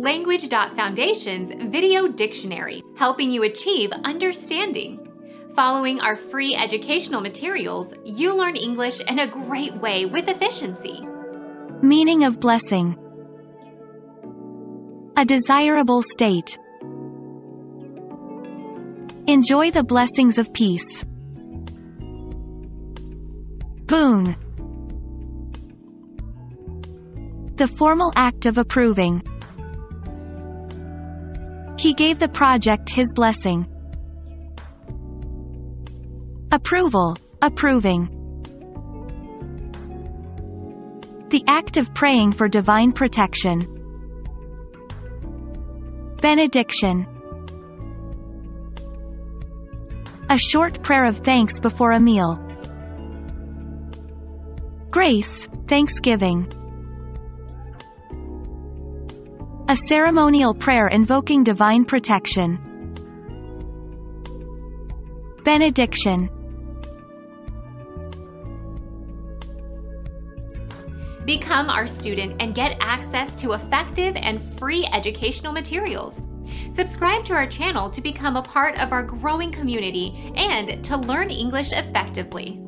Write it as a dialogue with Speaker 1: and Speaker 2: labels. Speaker 1: Language.Foundation's Video Dictionary, helping you achieve understanding. Following our free educational materials, you learn English in a great way with efficiency.
Speaker 2: Meaning of blessing A desirable state. Enjoy the blessings of peace. Boon. The formal act of approving. He gave the project his blessing. Approval, approving. The act of praying for divine protection. Benediction A short prayer of thanks before a meal. Grace, Thanksgiving. A ceremonial prayer invoking divine protection. Benediction.
Speaker 1: Become our student and get access to effective and free educational materials. Subscribe to our channel to become a part of our growing community and to learn English effectively.